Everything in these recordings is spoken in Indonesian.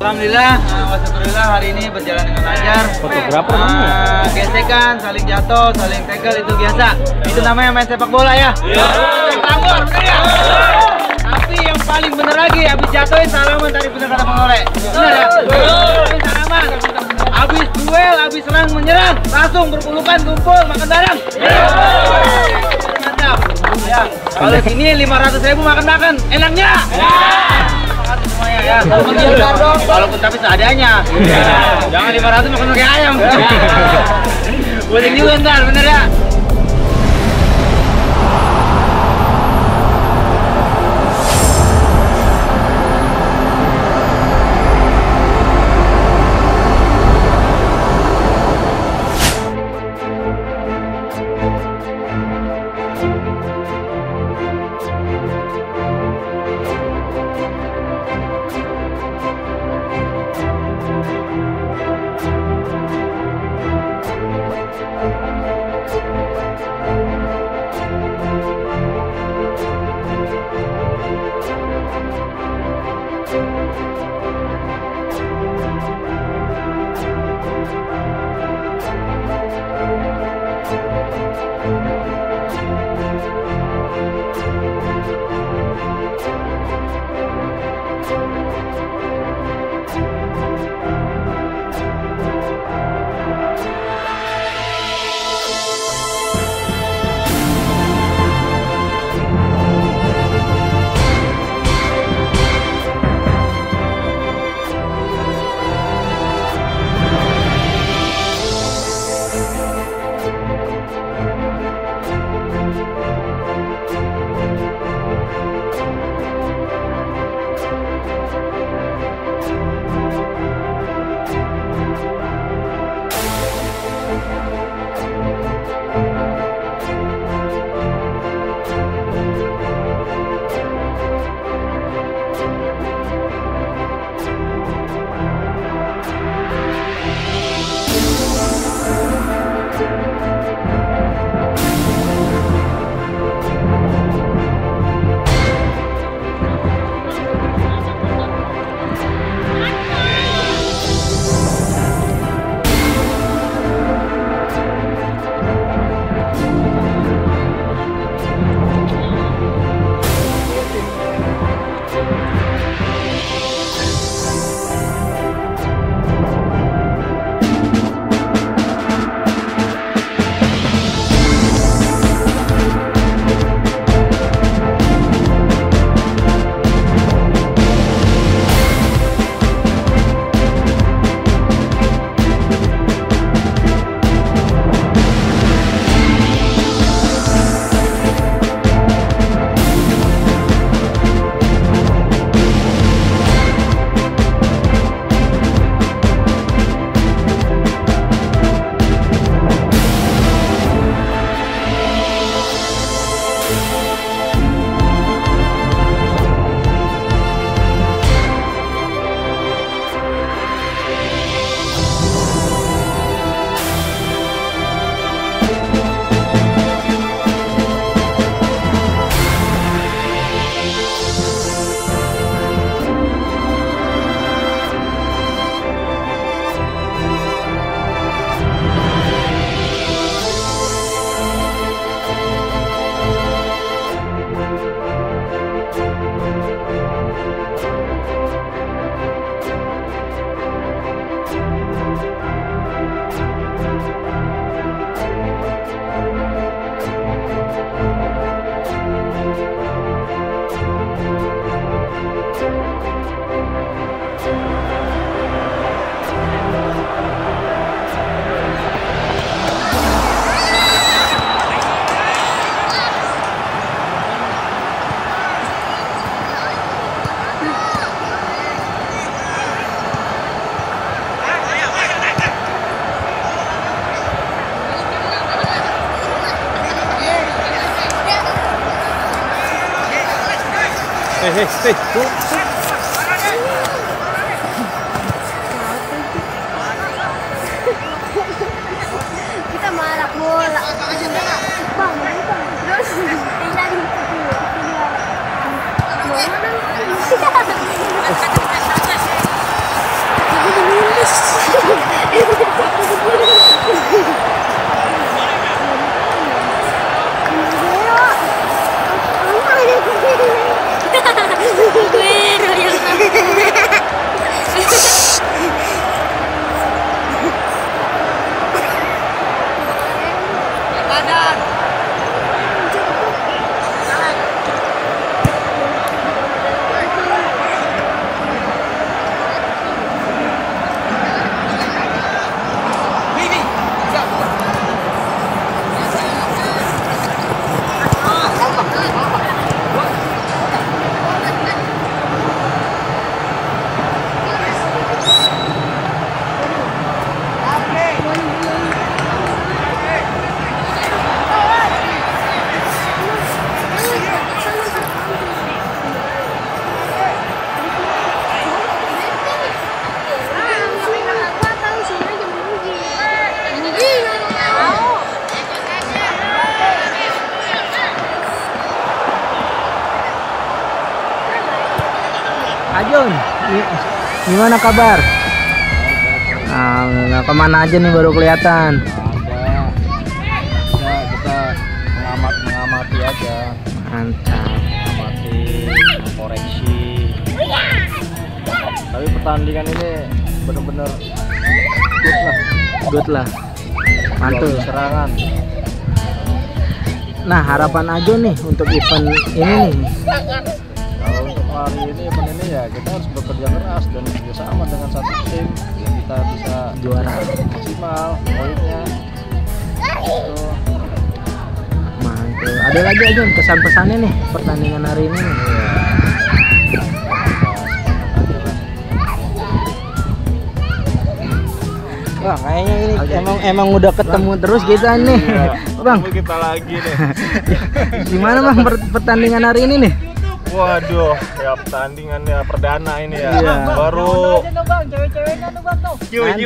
Alhamdulillah, alhamdulillah hari ini berjalan dengan lancar. Fotografer Ah, gesekan, saling jatuh, saling tackle itu biasa. Itu namanya main sepak bola ya. Tambor, bener ya? Tapi yang paling bener lagi, habis jatuhin salaman tadi bener kata Bang Ore. Bener ya? Habis salaman. Habis duel, habis serang menyerang, langsung berpelukan, kumpul, makan bareng. Ya. Kalau sini 500 ribu makan-makan, enaknya. Makasih semuanya ya. Walaupun tapi seadanya. Jangan 500 makan pakai ayam. Pusing juga ntar, bener ya? ハハハハ! Ajun, gi- gimana kabar? Alhamdulillah, ke mana aja nih baru kelihatan? ada kita mengamat mengamati aja Mantap. mengamati mengkoreksi tapi pertandingan ini benar-benar good lah Good lah. Mantul. Serangan Nah, harapan Ajun nih untuk event ini nih. Bekerja keras dan bekerjasama dengan satu tim kita bisa Juara. maksimal poinnya itu Mantul. Ada lagi Ajun kesan-pesannya nih pertandingan hari ini nih. Wah, kayaknya ini emang emang udah ketemu terus kita nih. Bang, Ketemu kita lagi nih gimana Bang per- pertandingan hari ini nih? Waduh ya pertandingan ya perdana ini ya Iya. baru Nanti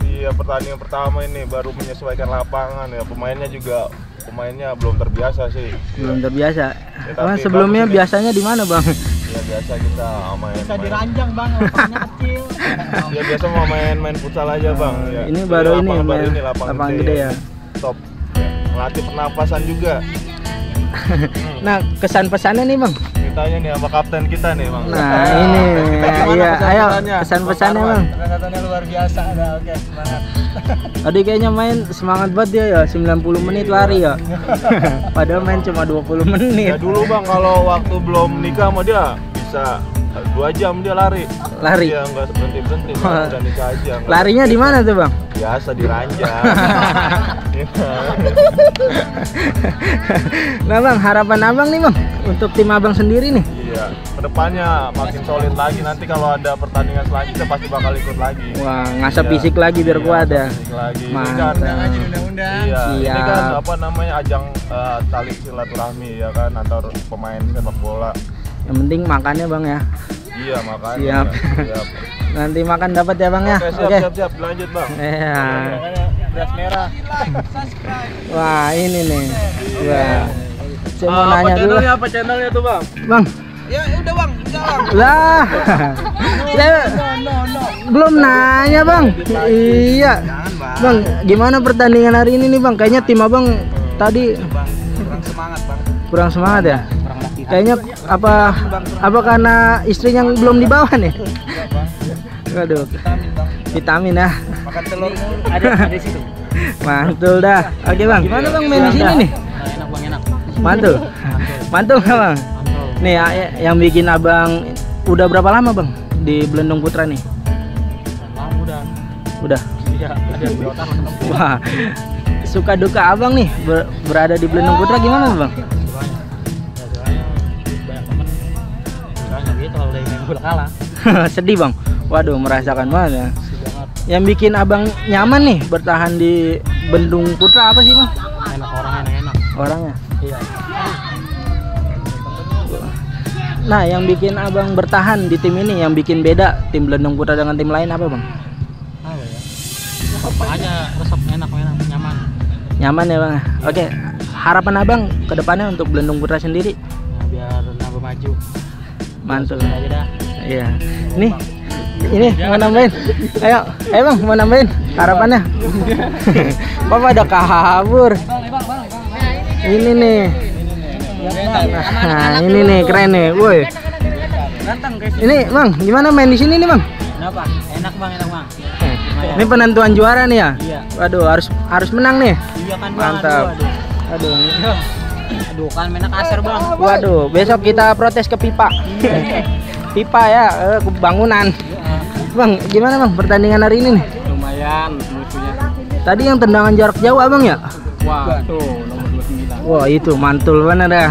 Iya pertandingan pertama ini baru menyesuaikan lapangan ya pemainnya juga pemainnya belum terbiasa sih. belum terbiasa. Ya, tapi sebelumnya biasanya di mana, Bang? Ya biasa kita main. Bisa Diranjang bang, lapangannya kecil. Ya biasa mau main main futsal aja bang. Ya. Ini Jadi baru ini lapangan baru main ini lapangan, lapangan gede ya. Top. Ya. Melatih pernapasan juga. Nah, kesan pesannya nih, Bang. Ditanya nih sama kapten kita nih bang. Nah, ini Gimana iya, ayo kesan-pesannya? kesan pesannya, Bang. Pendekatannya luar biasa ada, oke semangat. Tadi kayaknya main semangat banget dia ya, 90 menit lari ya. Padahal main cuma 20 Ya menit. dulu bang kalau waktu belum nikah sama dia bisa dua jam dia lari. Lari. Iya nggak berhenti berhenti. Nikah aja. Larinya di mana tuh, Bang? biasa di ranjang. Iya. Nah, Bang, harapan Abang nih, Bang, untuk tim Abang sendiri nih. Iya, ke depannya makin solid lagi. Nanti kalau ada pertandingan selanjutnya pasti bakal ikut lagi. Wah, ngasah Iya. fisik lagi biar Iya, kuat ya. fisik lagi. Ini Mantap. kan, Undang-undang. iya, ini Siap. kan apa namanya ajang eh, tali silaturahmi ya kan antar pemain sepak bola. Yang penting makannya, Bang ya. Iya makanya. Siap. siap. Nanti makan dapat ya, Bang ya. Oke, siap, Oke. siap, siap. Lanjut bang. Iya. Beras merah. Wah, ini nih. Wah. Saya mau Ah, apa nanya dulu. Apa channelnya tuh bang? Bang. Ya udah bang. Lah. Saya belum nanya, Bang. Iya. Bang, gimana pertandingan hari ini nih, Bang? Kayaknya tim Abang tadi kurang semangat bang. kurang semangat ya. Kayaknya apa apa karena istrinya belum dibawa nih? Waduh, Vitamin ya. Makan telur. Ada ada situ. Mantul dah. Oke, Bang. Gimana Bang main di sini nih? Enak bang enak. Mantul. Mantul nggak, Bang? Nih ya- yang bikin Abang udah berapa lama, Bang? Di Belendung Putra nih? Lama udah. Udah. Iya, ada. Wah. Suka duka Abang nih ber- berada di Belendung Putra gimana, Bang? bola kalah. Sedih, Bang. Waduh, merasakan banget ya. Yang bikin Abang nyaman nih bertahan di Bendung Putra apa sih, Bang? Enak orangnya enak-enak. Orangnya. Iya. Nah, yang bikin Abang bertahan di tim ini, yang bikin beda tim Belendung Putra dengan tim lain apa, Bang? Apa ya? Aja resep enak enak nyaman. Nyaman ya, Bang. Oke, harapan Abang ke depannya untuk Belendung Putra sendiri Nah, biar nambah maju. Mantul. Iya. Nih, ini mau nambahin. Ayo, ayo Bang, mau nambahin harapannya. Papa udah kabur. Ini nih. Nah, ini nih keren nih, woi. Ganteng guys. Ini Bang, gimana main di sini nih Bang? Kenapa? Enak bang, enak bang. Eh, Ini penentuan juara nih ya. Iya. Waduh, harus harus menang nih. Iya kan. Mantap. Aduh, Aduh. Aduh. Kan menak kasar bang. Waduh, besok kita protes ke pipa. pipa ya, eh, ke bangunan. Bang, gimana Bang pertandingan hari ini nih? Lumayan musuhnya. Tadi yang tendangan jarak jauh Abang ya? Wah tuh nomor 29. Wah itu mantul bener ya.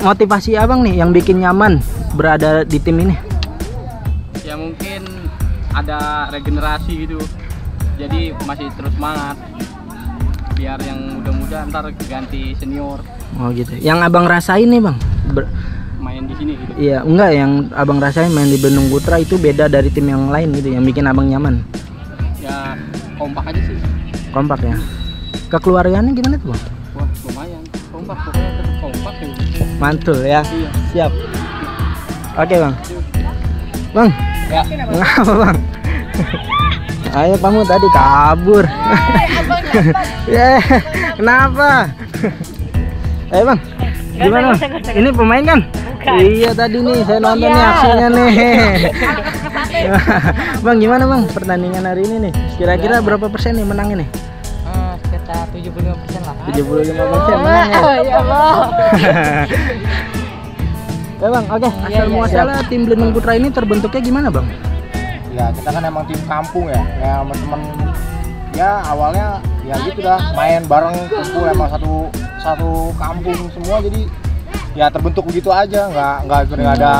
Motivasi abang nih yang bikin nyaman berada di tim ini. Ya mungkin ada regenerasi gitu. Jadi masih terus semangat. Biar yang muda-muda ntar ganti senior Oh gitu. Yang abang rasain nih bang. Ber- main di sini gitu. Iya enggak yang abang rasain main di Bandung Putra itu beda dari tim yang lain gitu yang bikin abang nyaman. Ya kompak aja sih. Kompak ya. Kekeluargaannya gimana tuh bang? Wah lumayan. Kompak pokoknya tetap kompak ya. Mantul ya. Iya. Siap. Oke bang. Bang, Ya. ngapa bang? Ayo kamu tadi kabur. Ya, kenapa? Ayo bang, gimana? Bang? Ini pemain kan? Iya tadi nih saya nonton nih aksinya nih. bang gimana bang pertandingan hari ini nih? Kira-kira berapa persen nih menangnya nih? Eh, sekitar 75 persen lah 75 persen menang ya. ya Allah Ya bang, oke. Asal muasalah tim Belendung Putra ini terbentuknya gimana bang? ya kita kan emang tim kampung ya ya sama temen ya awalnya ya gitu dah main bareng kumpul emang satu satu kampung semua jadi ya terbentuk begitu aja. Nggak nggak nggak ada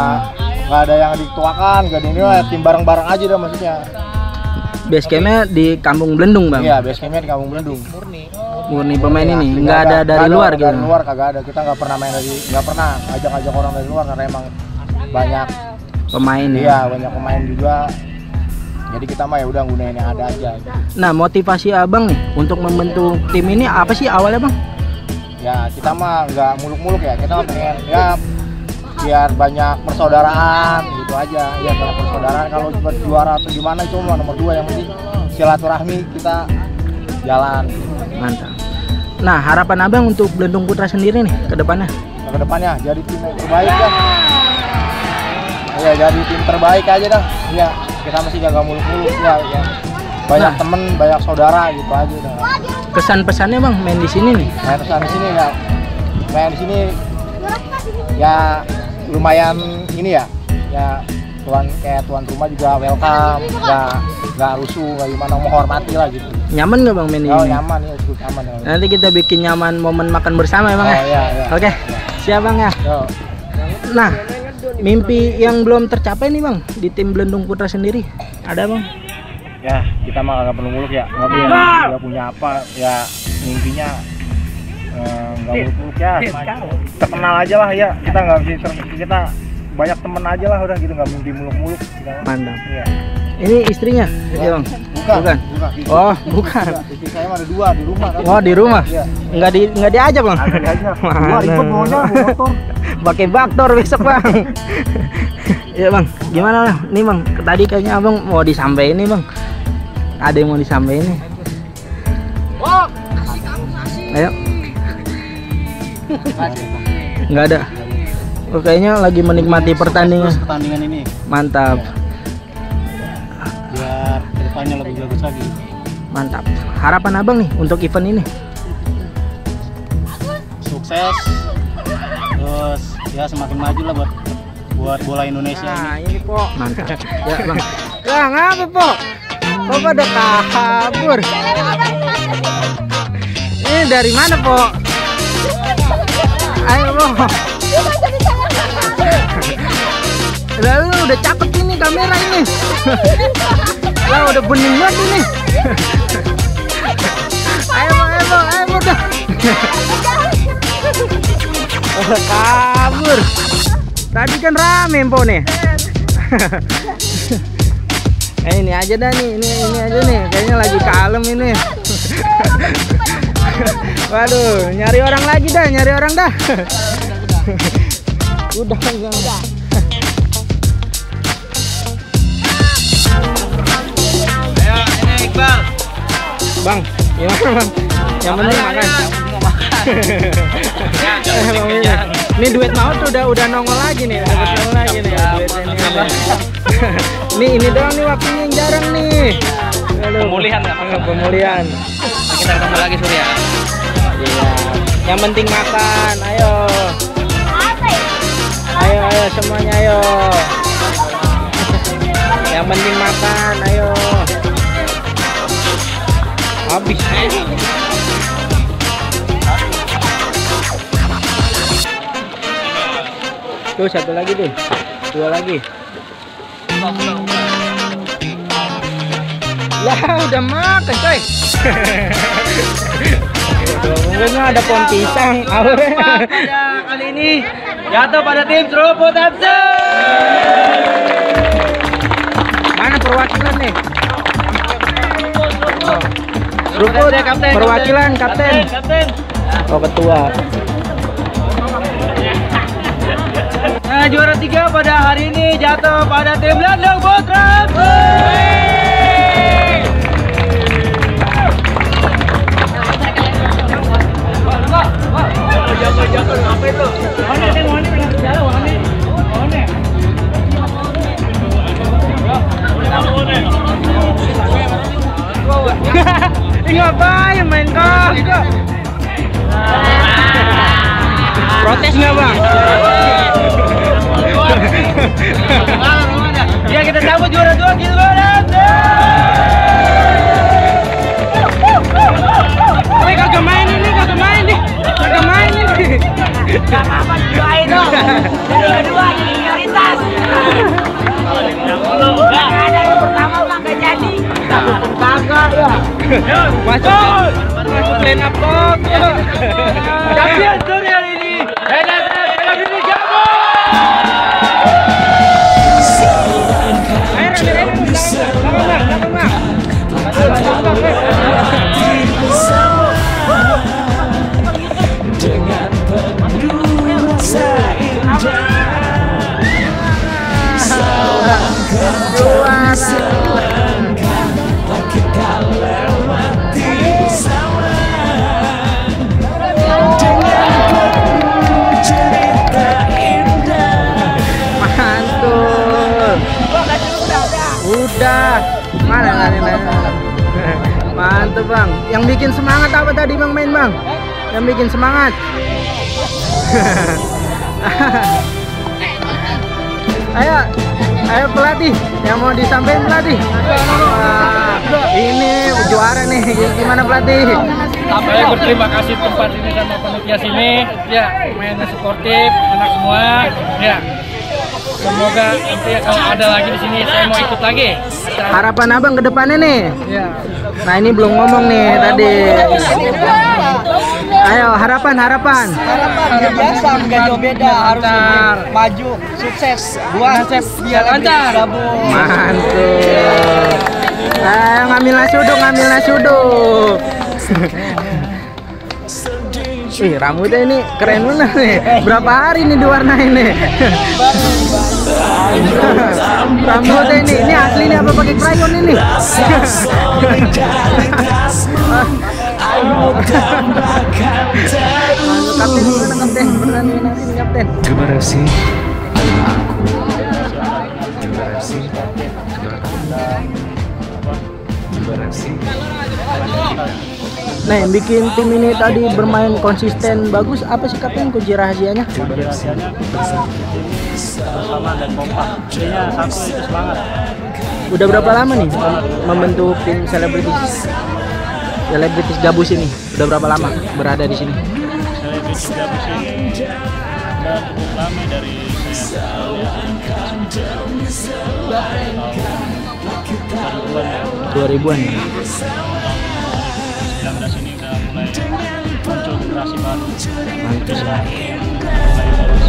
nggak ada yang dituakan nggak ada ini ya, tim bareng-bareng aja dah maksudnya. Base campnya di Kampung Belendung bang. iya base campnya di kampung Belendung Murni. Pemain Iya, ini, nggak ada dari luar ada gitu. dari luar kagak ada. Kita nggak pernah main dari nggak pernah ajak-ajak orang dari luar karena emang banyak Pemain ya. iya banyak pemain juga. Jadi kita mah ya udah gunain yang ada aja. Nah motivasi abang nih untuk membentuk tim ini apa sih awalnya bang? Ya kita mah nggak muluk-muluk ya kita mah pengen ya biar banyak persaudaraan gitu aja ya banyak persaudaraan kalau buat juara atau gimana itu mah nomor dua yang penting silaturahmi kita jalan Mantap. Nah harapan abang untuk Belendung Putra sendiri nih ke depannya? Nah, ke depannya jadi tim yang terbaik dah ya jadi tim terbaik aja dah ya kita masih jaga muluk-muluk ya, ya. banyak Nah. temen banyak saudara gitu aja dah Kesan pesannya bang main di sini nih? main ke sana sini ya main di sini ya lumayan ini ya ya tuan kayak tuan rumah juga welcome nggak nggak rusuh nggak gimana menghormati lah gitu Nyaman nggak bang main di oh sini? nyaman ya cukup nyaman ya Nanti kita bikin nyaman momen makan bersama ya bang oh ya? iya iya Oke, siap bang ya. Yo, Nah, mimpi yang belum tercapai nih bang di tim Belendung Putra sendiri ada bang? Ya kita mah nggak perlu muluk ya nggak punya nggak punya apa ya mimpinya eh, nggak muluk-muluk ya terkenal aja lah ya kita nggak bisa ter- kita banyak temen aja lah udah gitu nggak mimpi muluk-muluk. Mantap. Iya. Ini istrinya, ya bang? bukan Bukan. bukan Oh, bukan. Enggak, istri saya ada dua di rumah kan. Oh di rumah? Iya. Nggak di nggak diajak bang? Aja. Dua Mana? ribet bawa motor. Pakai baktor besok bang. Iya bang, gimana lah? Nih bang, tadi kayaknya abang mau disampaikan nih bang. Ada yang mau disampaikan nih. Ayo. Nggak ada. Oh, kayaknya lagi menikmati pertandingan. pertandingan ini Mantap, biar ke depannya lebih bagus lagi. mantap. Harapan abang nih untuk event ini. Sukses. Terus ya semakin maju lah buat buat bola Indonesia Nah, ini po. Mantap. Ya, Bang. Lah, ngapa, Po? Kok pada kabur? Ini dari mana, Po? Ayo, Po. Lalu udah cakep ini kamera ini. Lah, udah bening banget ini. Ayo, Po, ayo, Po, ayo, Po, dah. Udah kabur. Tadi kan rame po nih. eh ini aja dah nih, ini ini aja nih. Kayaknya lagi kalem ini. Waduh, nyari orang lagi dah, nyari orang dah. Udah enggak. Ayo, ini Iqbal. Bang, gimana bang? Yang penting makan. Eh, Bang Willy. Ini duet mau tuh udah udah nongol lagi nih, udah nongol lagi nih ini. apa? Ini ini doang nih waktunya yang jarang nih. Aduh. Pemulihan nggak apa-apa. Pemulihan. Kita ketemu lagi Surya. Iya. Yang penting makan, ayo. Ayo, ayo semuanya ayo. Yang penting makan, ayo. Habis. Tuh satu lagi tuh. Dua lagi. Lah udah makan coy. Mungkin ada pohon pisang. Pada kali ini jatuh pada tim Seruput FC. Mana perwakilan nih? Seruput perwakilan kapten. Kapten. Oh ketua. Nah, juara ketiga pada hari ini jatuh pada tim Landung Putra. Ih, ngapain main kok? Protes nggak bang? Ya kita sambut juara dua gitu banget. Ini kagak main ini, kagak main nih, kagak main nih. Doain dong. Juara dua jadi prioritas. ada yang pertama bang gak jadi. Kagak ya. Masuk, masuk line up kok. Mantap bang. Yang bikin semangat apa tadi bang main bang? Yang bikin semangat. ayo, ayo pelatih. Yang mau disampaikan pelatih. Wah, ini juara nih. Gimana pelatih? Saya berterima kasih tempat ini sama panitia sini. Ya, mainnya sportif, enak semua. Ya. Semoga nanti kalau ada lagi di sini saya mau ikut lagi. Harapan abang ke depannya nih. Ya. Nah ini belum ngomong nih tadi. Ayo harapan harapan. Harapan biasa nggak jauh beda harus maju sukses buat biar lancar. Mantul. Ayo ngambil nasi uduk, ngambil nasi uduk. Ih, rambutnya ini keren bener nih. Berapa hari nih diwarnain nih? rambutnya ini, ini asli nih apa pakai krayon ini? Kapten gimana kapten. Terima kasih Terima kasih Terima kasih Nah, yang bikin tim ini tadi bermain konsisten bagus apa sih kapten kunci rahasianya? bersama dan kompak. Intinya satu itu semangat. Udah berapa lama nih mem- membentuk tim selebritis? Selebritis gabus ini udah berapa lama berada di sini? selebritis gabus ini udah cukup lama dari saya tahun 2000-an 2000-an ya jam dari sini udah mulai muncul generasi baru Mantap. mulai bagus